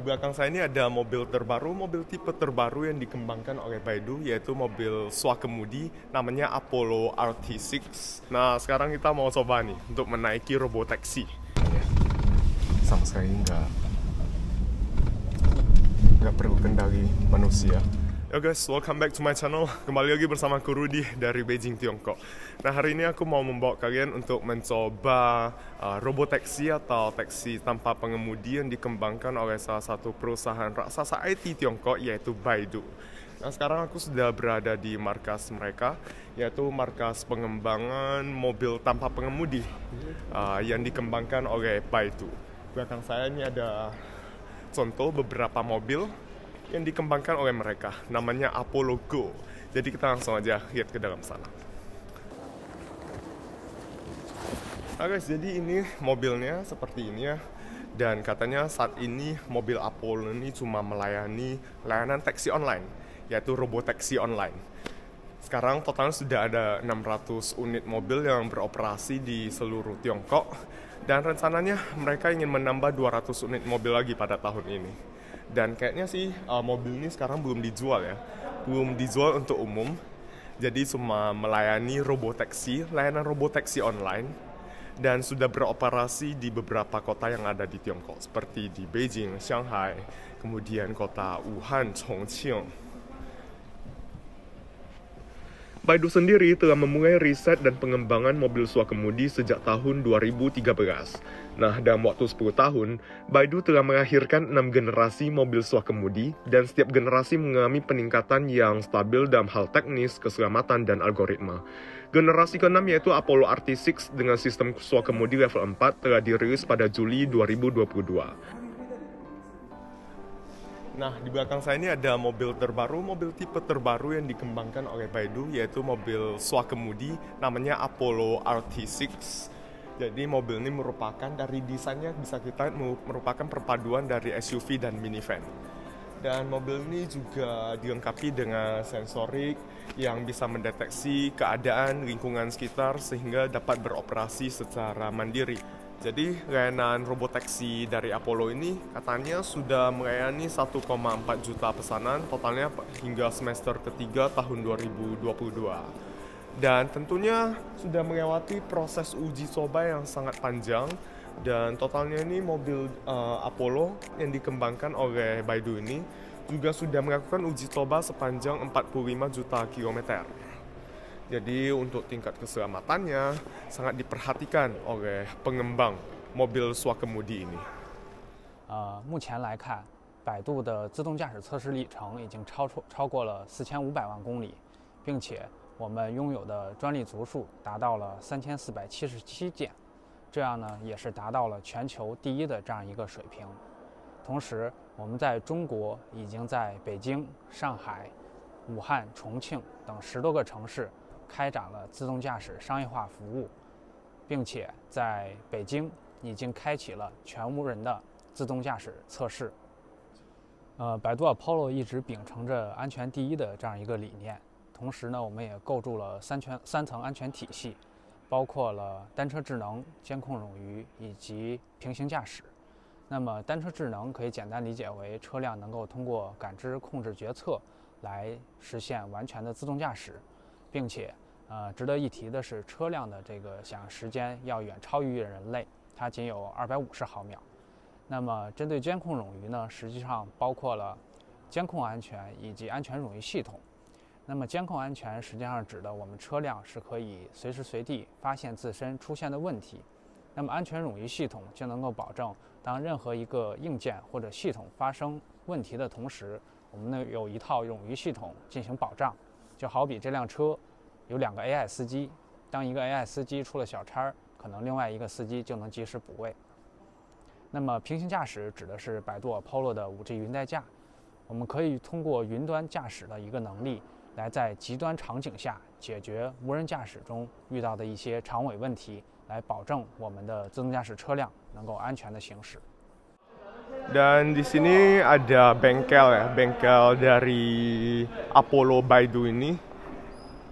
di belakang saya ini ada mobil terbaru, mobil tipe terbaru yang dikembangkan oleh Baidu, yaitu mobil swakemudi namanya Apollo RT6. Nah, sekarang kita mau coba nih untuk menaiki robotaksi. Sama sekali nggak nggak perlu kendali manusia. Yo guys, welcome back to my channel. Kembali lagi bersama aku Rudy dari Beijing, Tiongkok. Nah, hari ini aku mau membawa kalian untuk mencoba uh, robotaksi atau taksi tanpa pengemudi yang dikembangkan oleh salah satu perusahaan raksasa IT Tiongkok yaitu Baidu. Nah, sekarang aku sudah berada di markas mereka, yaitu markas pengembangan mobil tanpa pengemudi uh, yang dikembangkan oleh Baidu. Belakang saya ini ada contoh beberapa mobil yang dikembangkan oleh mereka. Namanya Apollo Go. Jadi kita langsung aja lihat ke dalam sana. Nah guys, jadi ini mobilnya seperti ini ya. Dan katanya saat ini mobil Apollo ini cuma melayani layanan taksi online, yaitu robotaksi online. Sekarang totalnya sudah ada 600 unit mobil yang beroperasi di seluruh Tiongkok dan rencananya mereka ingin menambah 200 unit mobil lagi pada tahun ini dan kayaknya sih uh, mobil ini sekarang belum dijual ya. Belum dijual untuk umum. Jadi cuma melayani robotaksi layanan robotaksi online. Dan sudah beroperasi di beberapa kota yang ada di Tiongkok seperti di Beijing, Shanghai, kemudian kota Wuhan, Chongqing Baidu sendiri telah memulai riset dan pengembangan mobil swakemudi sejak tahun 2013. Nah, dalam waktu 10 tahun, Baidu telah melahirkan 6 generasi mobil swakemudi dan setiap generasi mengalami peningkatan yang stabil dalam hal teknis, keselamatan, dan algoritma. Generasi ke-6 yaitu Apollo RT6 dengan sistem swakemudi level 4 telah dirilis pada Juli 2022. Nah, di belakang saya ini ada mobil terbaru, mobil tipe terbaru yang dikembangkan oleh Baidu, yaitu mobil swakemudi namanya Apollo RT6. Jadi mobil ini merupakan dari desainnya bisa kita merupakan perpaduan dari SUV dan minivan. Dan mobil ini juga dilengkapi dengan sensorik yang bisa mendeteksi keadaan lingkungan sekitar sehingga dapat beroperasi secara mandiri. Jadi layanan robotaksi dari Apollo ini katanya sudah melayani 1,4 juta pesanan totalnya hingga semester ketiga tahun 2022. Dan tentunya sudah melewati proses uji coba yang sangat panjang dan totalnya ini mobil uh, Apollo yang dikembangkan oleh Baidu ini juga sudah melakukan uji coba sepanjang 45 juta kilometer. Jadi untuk tingkat keselamatannya sangat diperhatikan oleh pengembang mobil swakemudi ini. 呃，目前来看，百度的自动驾驶测试里程已经超出超过了四千五百万公里，并且我们拥有的专利足数达到了三千四百七十七件，这样呢也是达到了全球第一的这样一个水平。同时，我们在中国已经在北京、上海、武汉、重庆等十多个城市。开展了自动驾驶商业化服务，并且在北京已经开启了全无人的自动驾驶测试。呃，百度 Apollo 一直秉承着安全第一的这样一个理念，同时呢，我们也构筑了三全三层安全体系，包括了单车智能、监控冗余以及平行驾驶。那么，单车智能可以简单理解为车辆能够通过感知、控制、决策来实现完全的自动驾驶。并且，呃，值得一提的是，车辆的这个响应时间要远超于人类，它仅有二百五十毫秒。那么，针对监控冗余呢，实际上包括了监控安全以及安全冗余系统。那么，监控安全实际上指的我们车辆是可以随时随地发现自身出现的问题。那么，安全冗余系统就能够保证，当任何一个硬件或者系统发生问题的同时，我们呢有一套冗余系统进行保障。就好比这辆车有两个 AI 司机，当一个 AI 司机出了小差儿，可能另外一个司机就能及时补位。那么平行驾驶指的是百度 Apollo 的 5G 云代驾，我们可以通过云端驾驶的一个能力，来在极端场景下解决无人驾驶中遇到的一些长尾问题，来保证我们的自动驾驶车辆能够安全的行驶。Dan di sini ada bengkel ya, bengkel dari Apollo Baidu ini.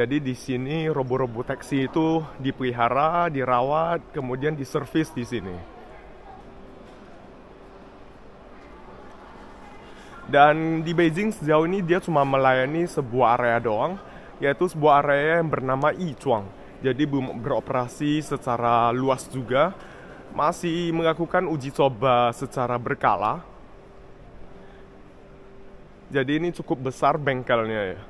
Jadi di sini robo-robo taksi itu dipelihara, dirawat, kemudian diservis di sini. Dan di Beijing sejauh ini dia cuma melayani sebuah area doang, yaitu sebuah area yang bernama Yichuang. Jadi belum beroperasi secara luas juga, masih melakukan uji coba secara berkala. Jadi ini cukup besar bengkelnya ya.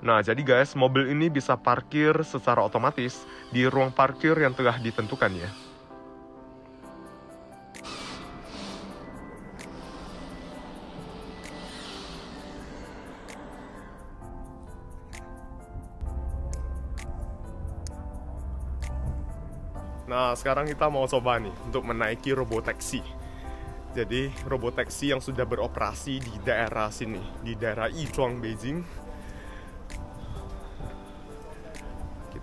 Nah, jadi guys, mobil ini bisa parkir secara otomatis di ruang parkir yang telah ditentukan ya. Nah, sekarang kita mau coba nih untuk menaiki robotaxi. Jadi, robotaxi yang sudah beroperasi di daerah sini, di daerah Yichuang, Beijing.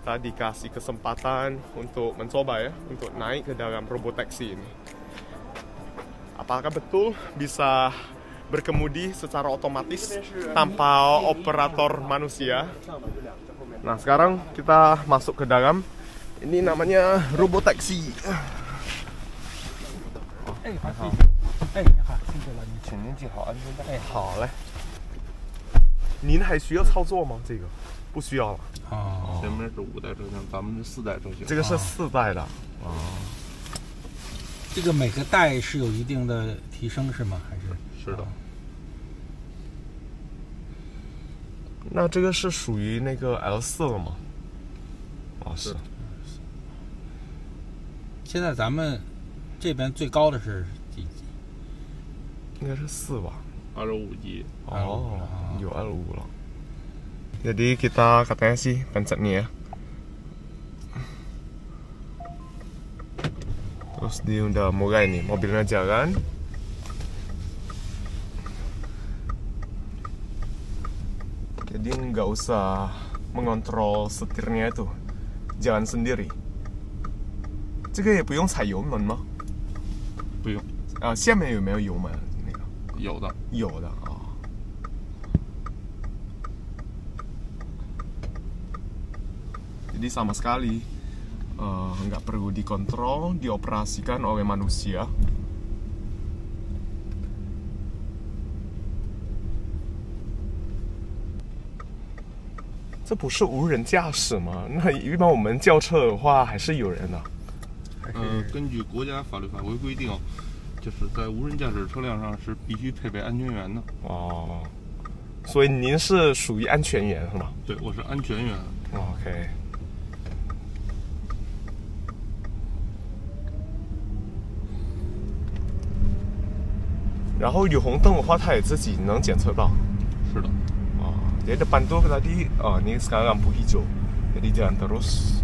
Kita dikasih kesempatan untuk mencoba ya, untuk naik ke dalam robotaxi ini. Apakah betul bisa berkemudi secara otomatis tanpa operator manusia? Nah, sekarang kita masuk ke dalam. Ini namanya robotaxi. 哎，好，哎，你好，辛苦了，你请您系好安全带。哎好嘞。您还需要操作吗？这个不需要了。 哦，前面是五代车型，咱们是四代车型。这个是四代的。这个每个代是有一定的提升是吗？还是是的，那这个是属于那个 L 四了吗？哦，是。现在咱们这边最高的是几级？应该是四吧。二十五级。Oh, 有 L5 lah. Jadi kita katanya sih pencet nih ya. Terus dia udah mulai nih, mobilnya jalan. Jadi nggak usah mengontrol setirnya itu, jalan sendiri. 这个也不用踩油门吗？不用，啊，下面有没有油门？那个有的。有的 Jadi sama sekali eh, nggak perlu dikontrol, dioperasikan oleh manusia. Ini 不是无人驾驶吗？那一般我们轿车的话还是有人的。呃，根据国家法律法规规定，就是在无人驾驶车辆上是必须配备安全员的。哦，所以您是属于安全员是吗对，我是安全员。？OK。然后有红灯的话，它也自己能检测到。是的， Oh, jadi depan tuh tadi, oh ini sekarang lampu hijau. Jadi jalan terus.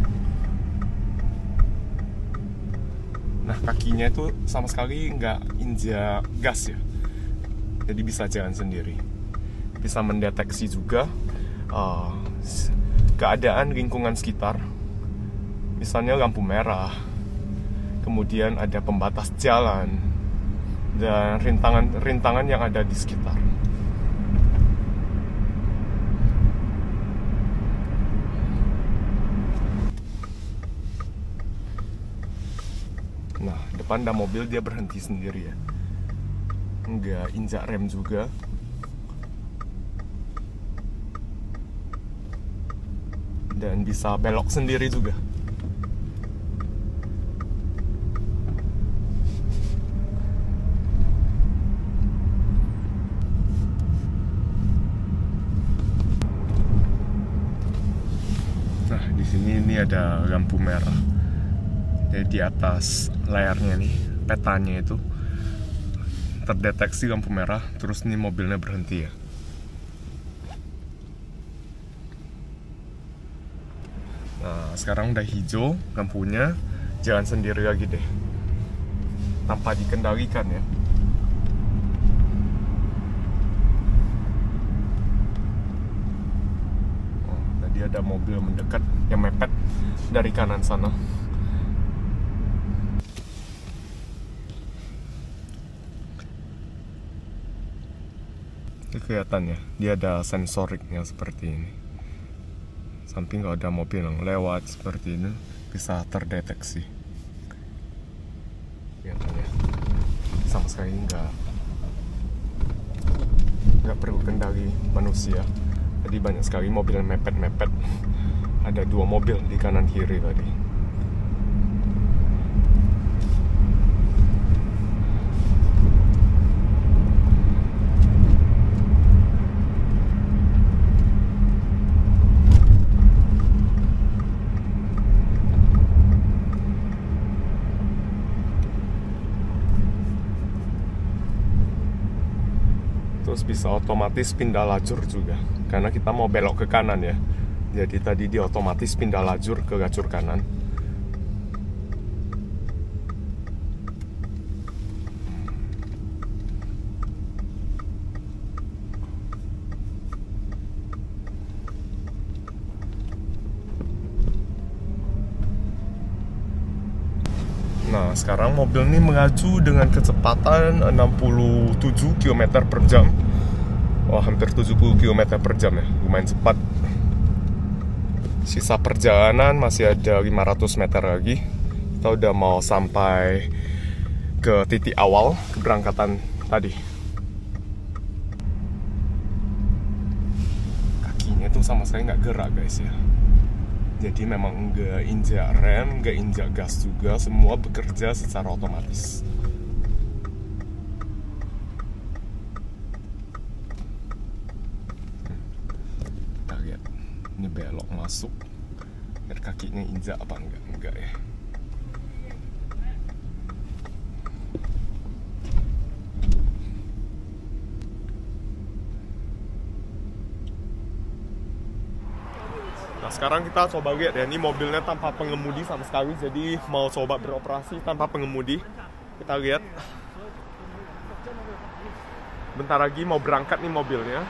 Nah kakinya itu sama sekali nggak injak gas ya. Jadi bisa jalan sendiri. Bisa mendeteksi juga uh, s- keadaan lingkungan sekitar. Misalnya lampu merah, kemudian ada pembatas jalan dan rintangan-rintangan yang ada di sekitar. Nah, depan ada mobil dia berhenti sendiri ya. Nggak injak rem juga. Dan bisa belok sendiri juga. Sini ini ada lampu merah. Jadi di atas layarnya nih, petanya itu terdeteksi lampu merah, terus ini mobilnya berhenti ya. Nah, sekarang udah hijau lampunya, jalan sendiri lagi deh. Tanpa dikendalikan ya. Oh, tadi ada mobil mendekat yang mepet dari kanan sana. Ini kelihatan ya, dia ada sensoriknya seperti ini. Samping kalau ada mobil yang lewat seperti ini bisa terdeteksi. Kelihatan ya, sama sekali nggak nggak perlu kendali manusia. Tadi banyak sekali mobil mepet-mepet. Ada dua mobil di kanan kiri tadi. Terus bisa otomatis pindah lajur juga. Karena kita mau belok ke kanan ya. Jadi tadi dia otomatis pindah lajur ke lajur kanan. Nah, sekarang mobil ini melaju dengan kecepatan 67 km per jam. Wah, hampir 70 km per jam ya, lumayan cepat. Sisa perjalanan masih ada 500 meter lagi. Kita udah mau sampai ke titik awal keberangkatan tadi. Kakinya tuh sama sekali nggak gerak guys ya jadi memang nggak injak rem, nggak injak gas juga, semua bekerja secara otomatis. Kita lihat, ini belok masuk, biar kakinya injak apa enggak? Enggak ya. Nah sekarang kita coba lihat ya, ini mobilnya tanpa pengemudi sama sekali, jadi mau coba beroperasi tanpa pengemudi. Kita lihat. Bentar lagi mau berangkat nih mobilnya.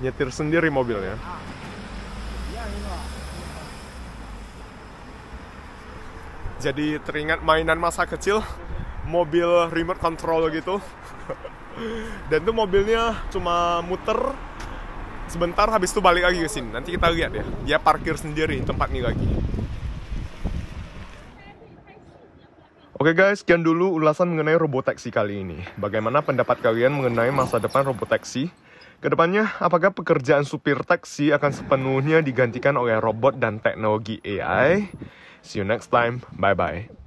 Nyetir sendiri mobilnya. Jadi teringat mainan masa kecil, mobil remote control gitu. Dan tuh mobilnya cuma muter sebentar habis itu balik lagi ke sini. Nanti kita lihat ya. Dia parkir sendiri tempat ini lagi. Oke guys, sekian dulu ulasan mengenai robotaksi kali ini. Bagaimana pendapat kalian mengenai masa depan robotaksi? Ke depannya, apakah pekerjaan supir taksi akan sepenuhnya digantikan oleh robot dan teknologi AI? See you next time. Bye-bye.